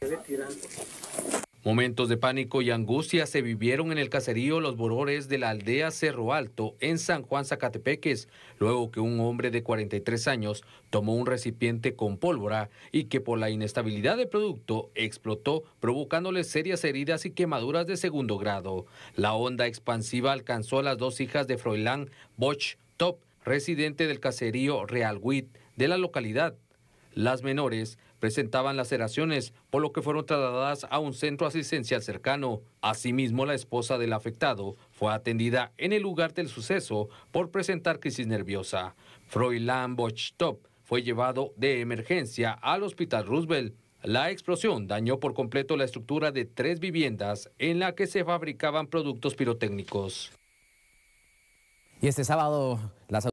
Gracias. Momentos de pánico y angustia se vivieron en el caserío Los Borores de la aldea Cerro Alto, en San Juan Zacatepeques, luego que un hombre de 43 años tomó un recipiente con pólvora y que por la inestabilidad del producto explotó, provocándole serias heridas y quemaduras de segundo grado. La onda expansiva alcanzó a las dos hijas de Froilán Bosch Top, residente del caserío Realhuit de la localidad. Las menores presentaban laceraciones, por lo que fueron trasladadas a un centro asistencial cercano. Asimismo, la esposa del afectado fue atendida en el lugar del suceso por presentar crisis nerviosa. Froilán Bochtop fue llevado de emergencia al Hospital Roosevelt. La explosión dañó por completo la estructura de tres viviendas en la que se fabricaban productos pirotécnicos. Y este sábado las